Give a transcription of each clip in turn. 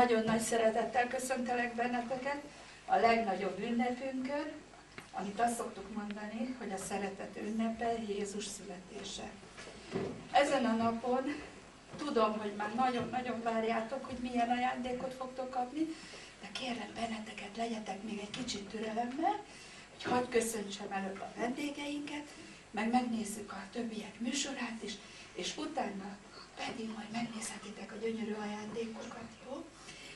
Nagyon nagy szeretettel köszöntelek benneteket. A legnagyobb ünnepünkön, amit azt szoktuk mondani, hogy a szeretet ünnepe Jézus születése. Ezen a napon tudom, hogy már nagyon-nagyon várjátok, hogy milyen ajándékot fogtok kapni, kérem benneteket, legyetek még egy kicsit türelemmel, hogy hagyd köszöntsem előbb a vendégeinket, meg megnézzük a többiek műsorát is, és utána pedig majd megnézhetitek a gyönyörű ajándékokat, jó?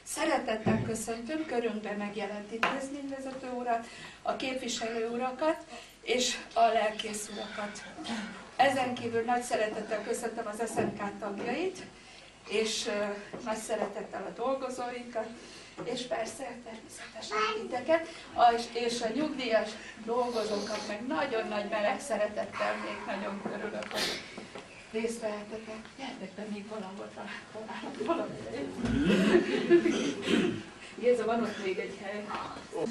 Szeretettel köszöntöm körünkben megjelent intézményvezető urat, a képviselő urakat és a lelkész urakat. Ezen kívül nagy szeretettel köszöntöm az SMK tagjait, és nagy szeretettel a dolgozóinkat, és persze természetesen titeket, és a nyugdíjas dolgozókat meg nagyon nagy meleg szeretettel még nagyon körülök, hogy részt vehetetek. Gyertek be még valahol valamire. Géza, van ott még egy hely.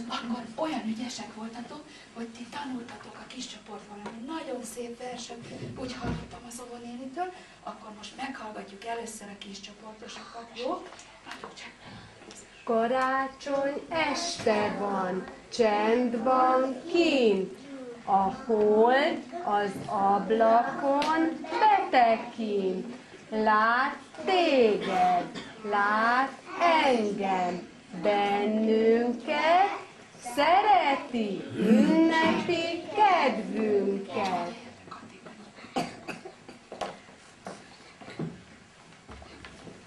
Akkor olyan ügyesek voltatok, hogy ti tanultatok a kis csoportban valami nagyon szép verset, úgy hallottam az óvónénitől, akkor most meghallgatjuk először a kis csoportosokat, jó? Adjuk csak. Karácsony este van, csend van kint, a hold az ablakon betekint. Lát téged, lát engem, bennünket, szereti ünnepi kedvünket.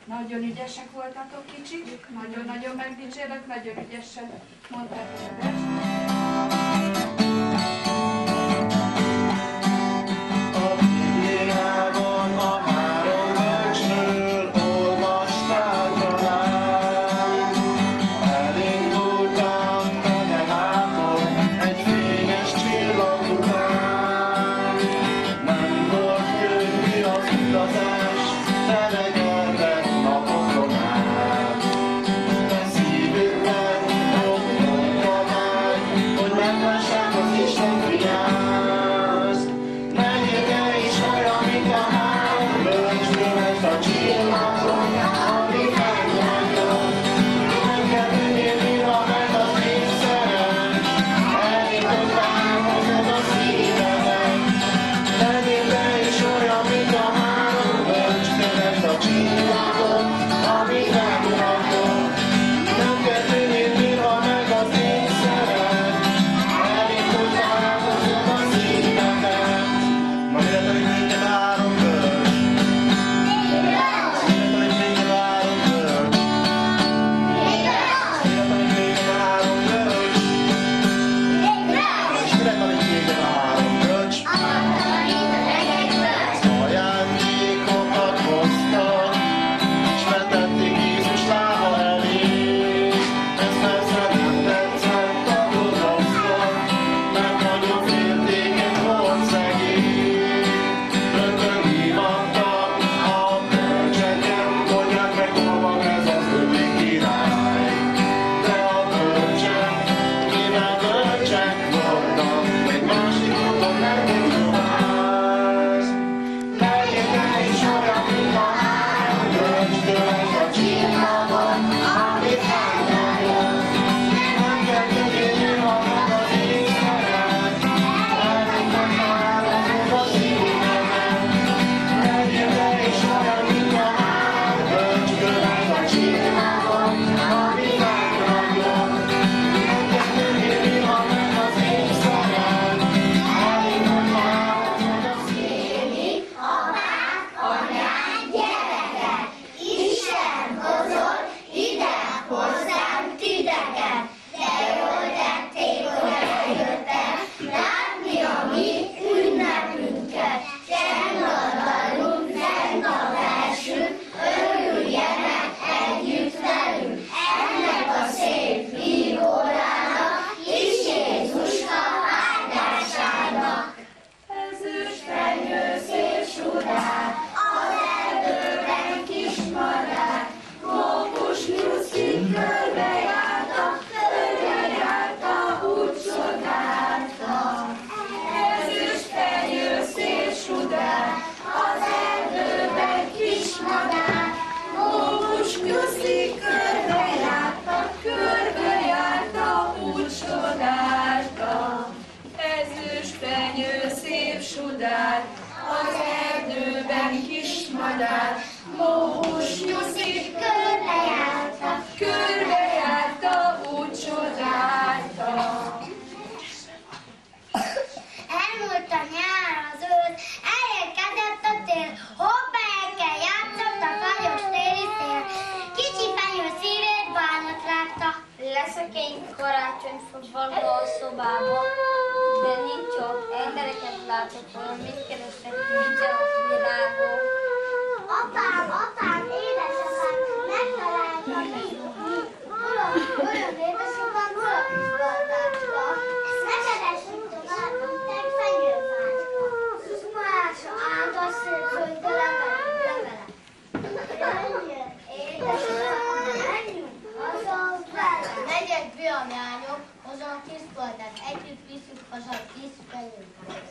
Nagyon ügyesek voltatok kicsik, nagyon-nagyon megdicsérek, nagyon ügyesen mondtátok a verset. Krishna. Madár, Mókus Nyuszi Körbejárta, körbejárta, úgy csodálta. elmúlt a nyár az ősz, elérkezett a tél, hoppályekkel játszott a fagyos téli szél. Kicsi fenyő szívét bánat rágta, Leszökény karácsonyfa való a szobába, de nincs ott, embereket látok, olyan mit keresek, nincs a világon. Apám, apám, édesapám, megtaláltam itt. Hol, olyan édesapám, hol a kis baltácska? Ezt neked esünk tovább, te fenyőfácska. Szuszmása, áldás szép zöld a levelem, levelem. Menjél, édesapám, menjünk, haza velem. Megyek együtt viszük haza a kis fenyőket.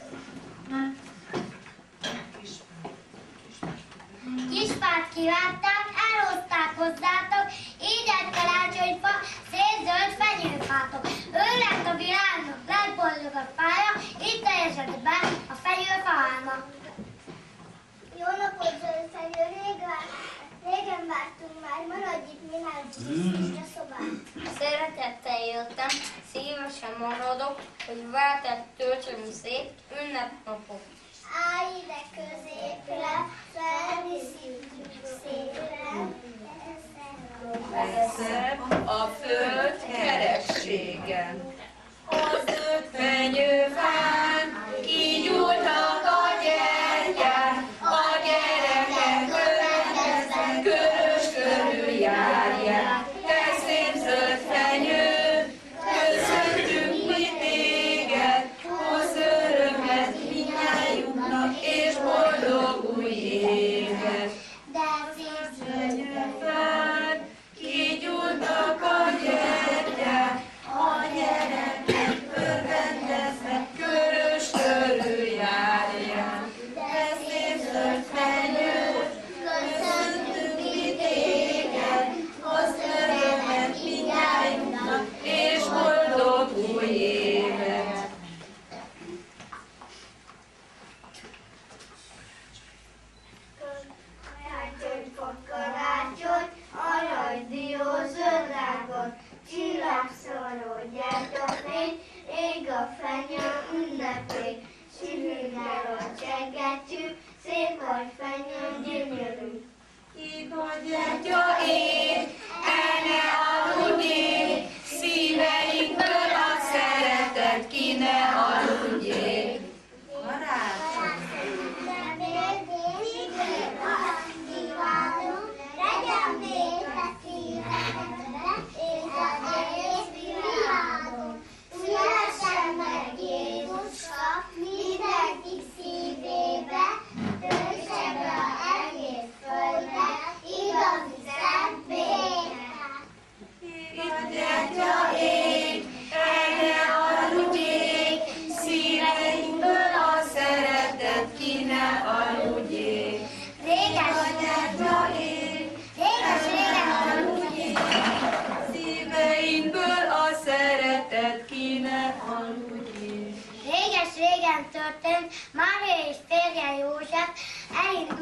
Kispát kivárták, elhozták hozzátok, így egy karácsonyfa, szép zöld fenyőfátok. Ő lett a világnak legboldogabb fája, itt teljesedett be a fenyőfa álma. Jó napot, zöld fenyő, rég vár, régen vártunk már, maradj itt, mi nem a szobát. Szeretettel jöttem, szívesen maradok, hogy váltett töltsön szép ünnepnapok. Állj ide középre, felviszünk szépen. Szebb a föld kerekségen.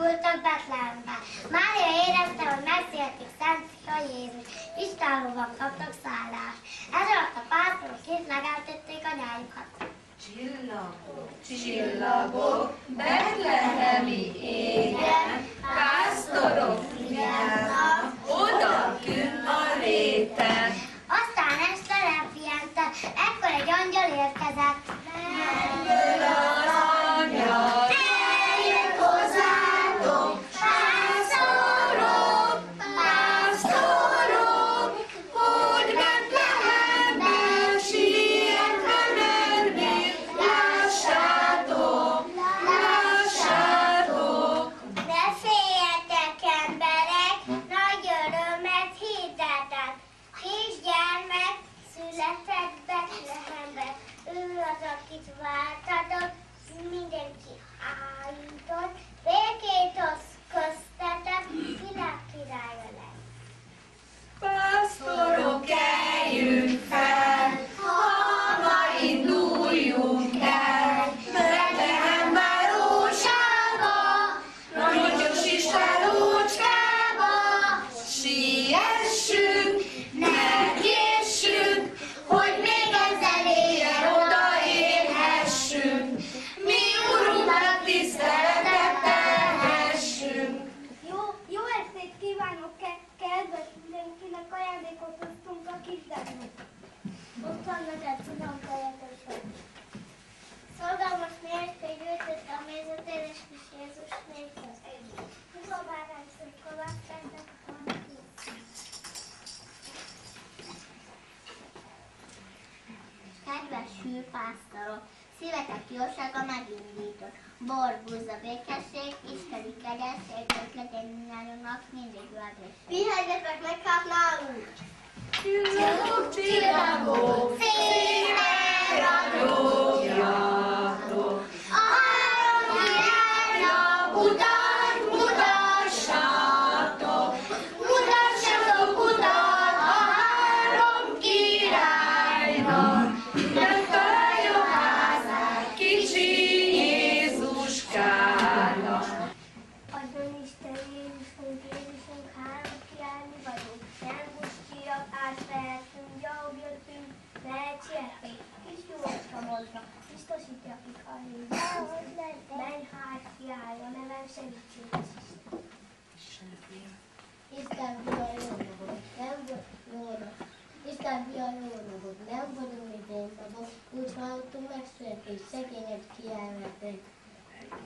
Elindultak Betlehembe. Mária érezte, hogy megszületik Szent Fia Jézus. Istálóban kaptak szállást. Ez alatt a pásztorok kint megeltették a nyájukat. Csillagok, csillagok, betlehemi égen, pásztorok vigyáznak, oda kül a réten. Aztán este elpihentek, ekkor egy angyal érkezett. Föl asztalon. Szíveket jósága megindított. Bor, búza, békesség, isteni kegyesség, hogy legyen mindannyiunknak mindig üldösség. Pihenjetek meg hát nálunk! Csillagok, csillagok, színen ragyogjatok! Arra királynak utat mutassatok! Mutassatok utat a három királynak! Nem találjon házát kicsi Jézuskának! Adjon Isten Jézusunk, Jézusunk, három király mi vagyunk. Nem buszkiak, átvehetünk, gyalog jöttünk, lehet sietni. Kis jócska mondva, biztosítja, akik halljuk. Menj hát kiállja, nevem segítséges Isten. Isten fia jó napot, nem jónak. Isten fia jó napot, nem vagyunk mi pénzabok, úgy hallottunk megszületés, szegényet kielmetünk.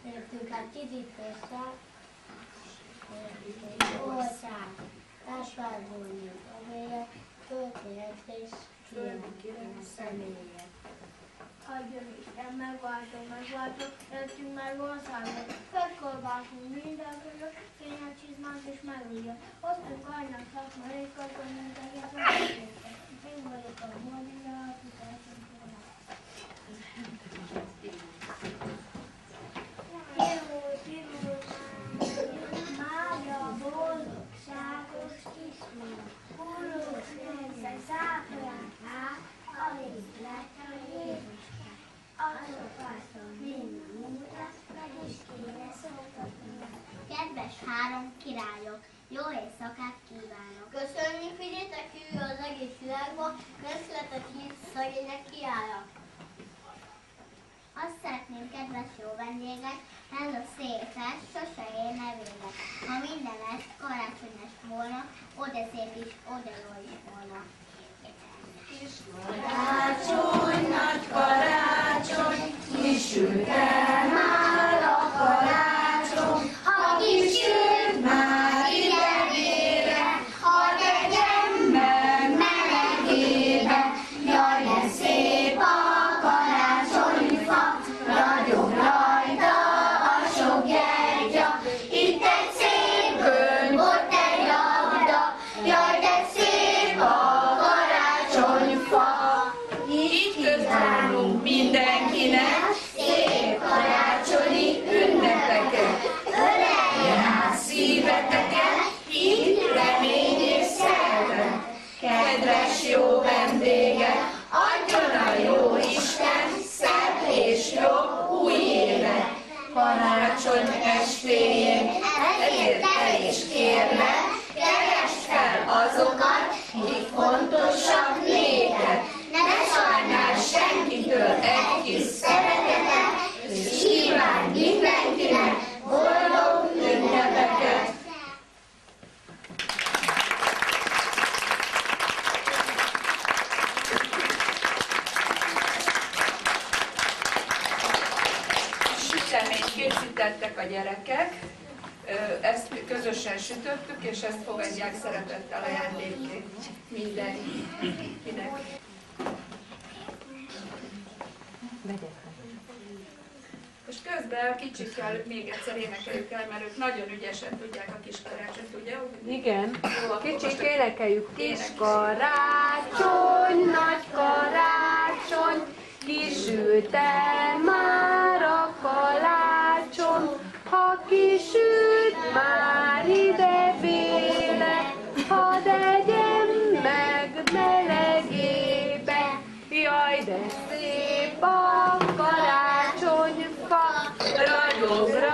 Értünk hát kizítéssel, ország, társadalmi, amelyek történet és kielmetünk személyek. Adjon Isten, megváltó, megváltó, jöttünk meg országot. Fekkolváltunk minden között, kényel csizmát és megújja. Hoztunk anyag szakmarékat, hogy mindegyet megértek. Én vagyok a Mónia, tudásom Pirul, záporán át, alig lett a Jézus. Azok azok mind múltak, meg is kéne szóltatni. Kedves három királyok, jó éjszakát kívánok! Köszönjük, kívül az egész világban, közletet hív szegények kiállak! Azt szeretném, kedves jó vendégek, ez a szép fest sose ér nevének. Ha minden ezt karácsonyos volna, oda szép is, oda jó is volna. Karácsony, fora. Szeretettel ajándékként mindenkinek. És közben a kicsikkel még egyszer énekeljük el, mert ők nagyon ügyesen tudják a kis karácsonyt, ugye? Igen. Jó, Kicsit énekeljük. Kis karácsony, nagy karácsony, kisült el már a kalácson. Ha kisült már ide Douglas.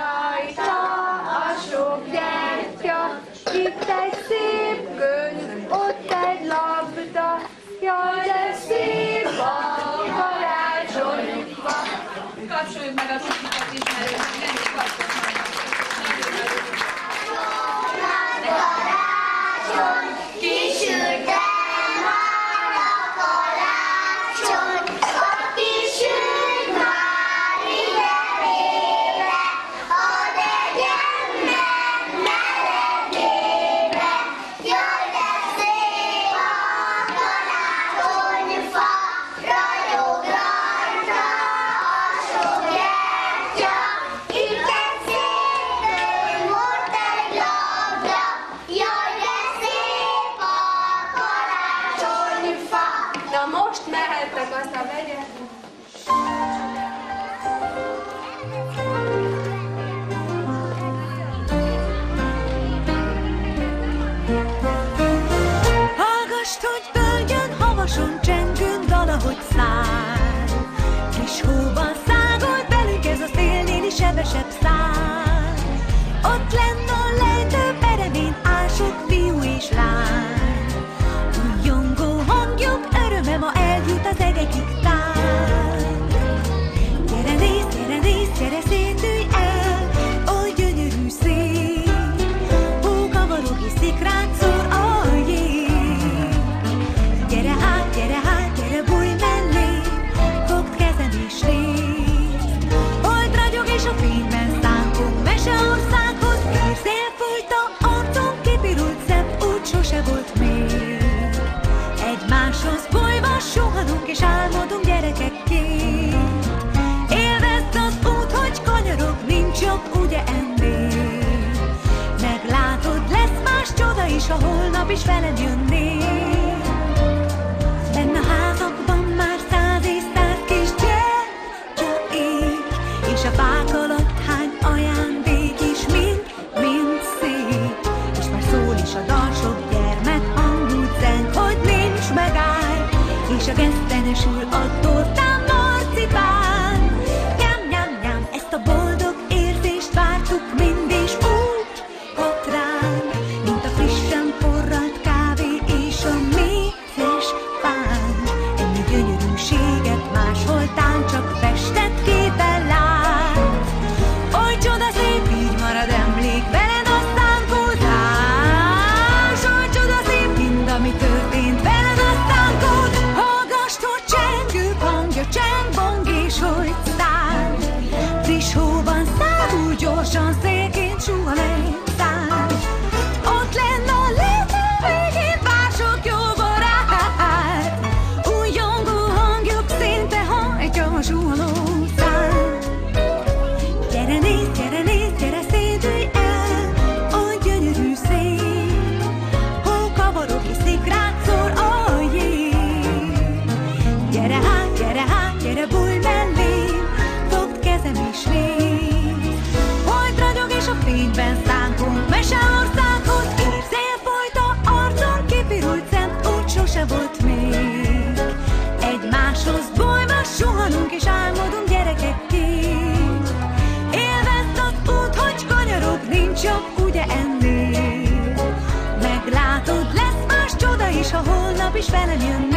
rubbish fellow you need. Happy Schwänelium.